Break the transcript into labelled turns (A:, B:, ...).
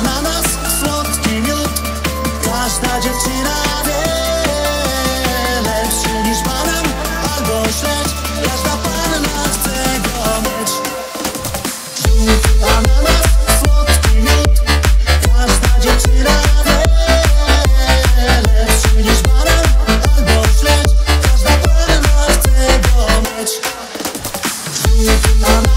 A: Ananas, słodki miód Każda dziewczyna wie. Lepszy niż banan albo śledź Każda panna chce go mieć. Ananas, słodki miód Każda dziewczyna wie. Lepszy niż banan albo śledź Każda panna chce go mieć. Ananas